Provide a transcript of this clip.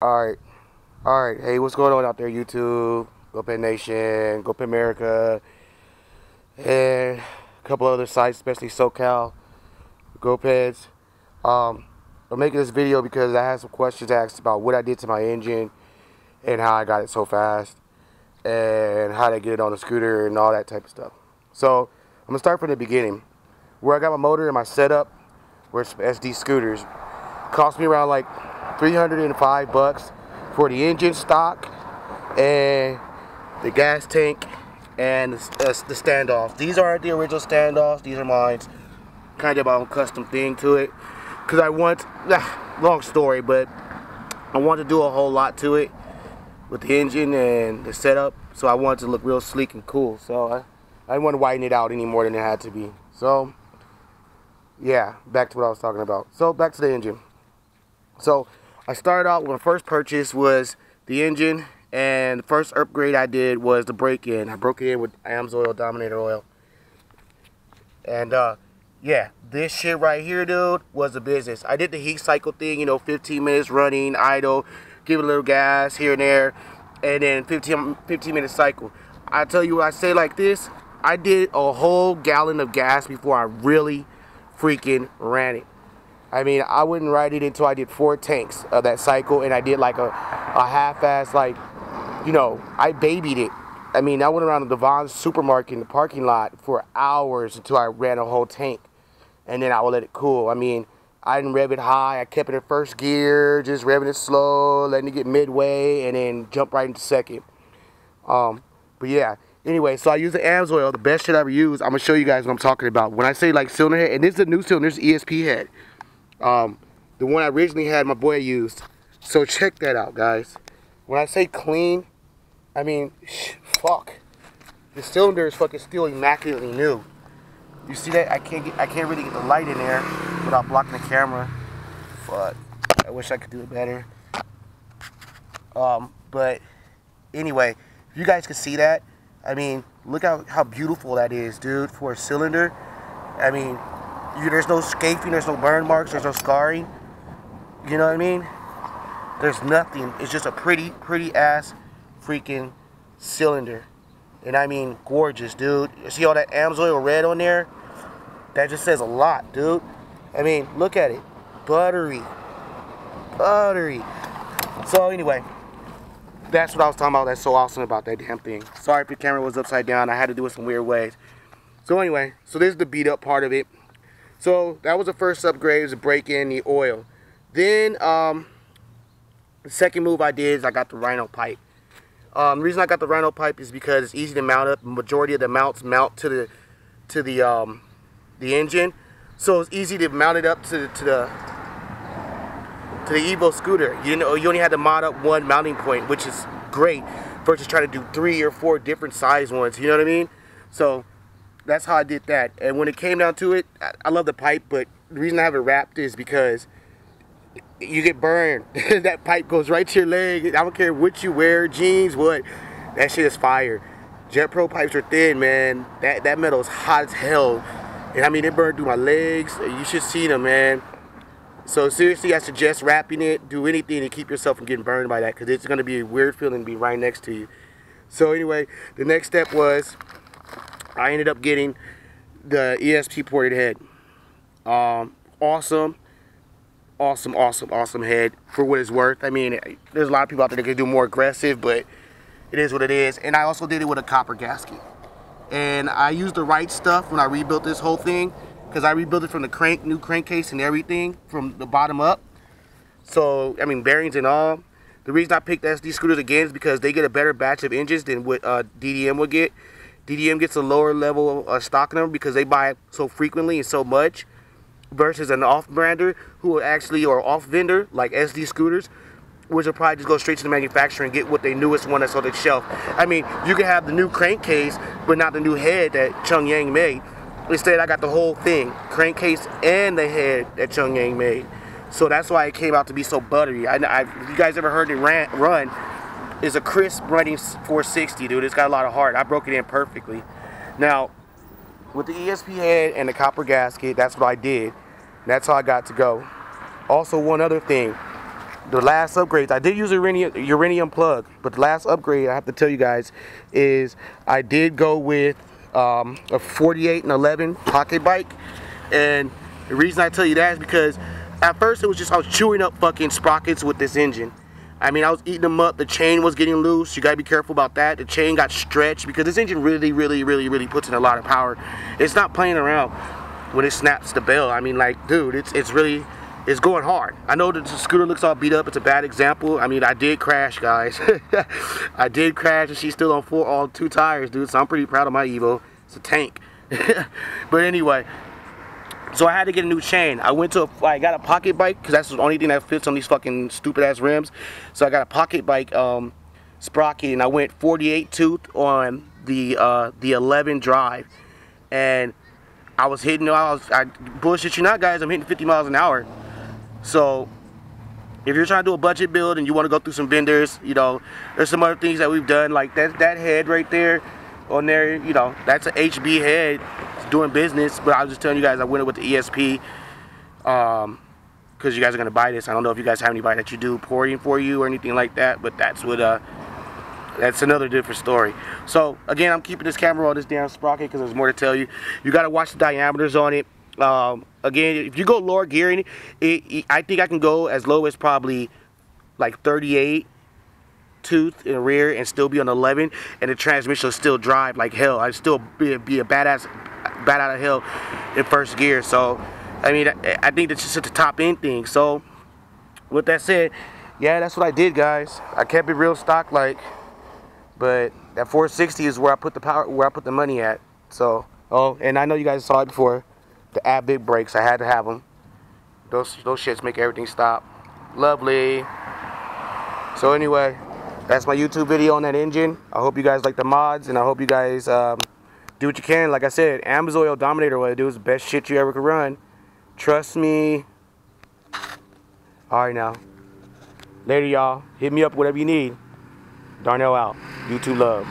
Alright. Alright. Hey, what's going on out there, YouTube? GoPed Nation, Go GoPed America, and a couple other sites, especially SoCal, GoPeds. Um, I'm making this video because I had some questions asked about what I did to my engine and how I got it so fast and how to get it on the scooter and all that type of stuff. So, I'm going to start from the beginning. Where I got my motor and my setup, where SD scooters, cost me around like 305 bucks for the engine stock and the gas tank and the, uh, the standoff. These aren't the original standoffs. These are mine. Kind of my own custom thing to it. Because I want, ah, long story, but I want to do a whole lot to it with the engine and the setup. So I want it to look real sleek and cool. So I, I didn't want to widen it out any more than it had to be. So, yeah, back to what I was talking about. So back to the engine. So I started out, my first purchase was the engine, and the first upgrade I did was the break-in. I broke it in with AMSOIL Dominator oil. And, uh, yeah, this shit right here, dude, was a business. I did the heat cycle thing, you know, 15 minutes running, idle, give it a little gas here and there, and then 15, 15 minute cycle. I tell you what I say like this, I did a whole gallon of gas before I really freaking ran it. I mean, I wouldn't ride it until I did four tanks of that cycle, and I did like a, a half-ass, like, you know, I babied it. I mean, I went around the Devon's supermarket in the parking lot for hours until I ran a whole tank, and then I would let it cool. I mean, I didn't rev it high. I kept it in first gear, just revving it slow, letting it get midway, and then jump right into second. Um, but yeah, anyway, so I use the AMSOIL, the best shit I ever used. I'm gonna show you guys what I'm talking about. When I say like cylinder head, and this is a new cylinder, this is ESP head. Um, the one I originally had my boy used. So check that out, guys. When I say clean, I mean, shh, fuck. The cylinder is fucking still immaculately new. You see that? I can't get, I can't really get the light in there without blocking the camera. Fuck. I wish I could do it better. Um, but anyway, if you guys can see that, I mean, look how, how beautiful that is, dude, for a cylinder. I mean, you, there's no scaping, there's no burn marks, there's no scarring. You know what I mean? There's nothing. It's just a pretty, pretty ass freaking cylinder. And I mean, gorgeous, dude. You see all that AMSOIL red on there? That just says a lot, dude. I mean, look at it. Buttery. Buttery. So anyway, that's what I was talking about. That's so awesome about that damn thing. Sorry if the camera was upside down. I had to do it some weird ways. So anyway, so this is the beat up part of it. So that was the first upgrade, was to break in the oil. Then um, the second move I did is I got the Rhino pipe. Um, the reason I got the Rhino pipe is because it's easy to mount up. majority of the mounts mount to the to the um, the engine, so it's easy to mount it up to to the to the Evo scooter. You know, you only had to mod up one mounting point, which is great versus trying to do three or four different size ones. You know what I mean? So that's how I did that. And when it came down to it, I, I love the pipe, but the reason I have it wrapped is because you get burned. that pipe goes right to your leg. I don't care what you wear, jeans, what. That shit is fire. Jet Pro pipes are thin, man. That that metal is hot as hell. And I mean, it burned through my legs. You should see them, man. So seriously, I suggest wrapping it. Do anything to keep yourself from getting burned by that because it's going to be a weird feeling to be right next to you. So anyway, the next step was I ended up getting the ESP ported head. Um, awesome, awesome, awesome, awesome head for what it's worth. I mean, there's a lot of people out there that can do more aggressive, but it is what it is. And I also did it with a copper gasket. And I used the right stuff when I rebuilt this whole thing because I rebuilt it from the crank, new crankcase and everything from the bottom up. So, I mean, bearings and all. The reason I picked SD scooters again is because they get a better batch of engines than what uh, DDM would get. DDM gets a lower level of stock number because they buy it so frequently and so much versus an off-brander who actually or off vendor like SD scooters which will probably just go straight to the manufacturer and get what they newest one that's on the shelf. I mean, you can have the new crankcase, but not the new head that Chung Yang made. Instead, I got the whole thing, crankcase and the head that Chung Yang made. So that's why it came out to be so buttery. I, I you guys ever heard it ran, run? Is a crisp running 460, dude. It's got a lot of heart. I broke it in perfectly. Now, with the ESP head and the copper gasket, that's what I did. That's how I got to go. Also, one other thing. the last upgrades, I did use a uranium, uranium plug, but the last upgrade I have to tell you guys is I did go with um, a 48 and 11 pocket bike. And the reason I tell you that is because at first it was just I was chewing up fucking sprockets with this engine. I mean, I was eating them up. The chain was getting loose. You gotta be careful about that. The chain got stretched because this engine really, really, really, really puts in a lot of power. It's not playing around when it snaps the bell. I mean, like, dude, it's it's really it's going hard. I know that the scooter looks all beat up. It's a bad example. I mean, I did crash, guys. I did crash, and she's still on four, all two tires, dude. So I'm pretty proud of my Evo. It's a tank. but anyway, so I had to get a new chain. I went to a, I got a pocket bike because that's the only thing that fits on these fucking stupid ass rims. So I got a pocket bike um, sprocket and I went 48 tooth on the uh, the 11 drive, and I was hitting. I was I bullshit you not, guys. I'm hitting 50 miles an hour. So if you're trying to do a budget build and you want to go through some vendors, you know, there's some other things that we've done like that that head right there on there, you know, that's an HB head doing business. But I was just telling you guys I went with the ESP um, because you guys are gonna buy this. I don't know if you guys have anybody that you do porting for you or anything like that, but that's what uh, that's another different story. So again, I'm keeping this camera on this damn sprocket because there's more to tell you. You gotta watch the diameters on it. Um, again, if you go lower gearing, it, it, I think I can go as low as probably like 38 tooth in the rear and still be on 11 and the transmission will still drive like hell. I'd still be, be a badass bat out of hell in first gear. So I mean I, think that's just at the top end thing. So with that said yeah that's what I did guys. I kept it real stock like but that 460 is where I put the power where I put the money at. So oh and I know you guys saw it before the add big brakes. I had to have them those those shits make everything stop. Lovely. So anyway that's my YouTube video on that engine. I hope you guys like the mods, and I hope you guys um, do what you can. Like I said, AMSOIL Dominator, what it do is the best shit you ever could run. Trust me. All right, now. Later, y'all. Hit me up whatever you need. Darnell out. YouTube love.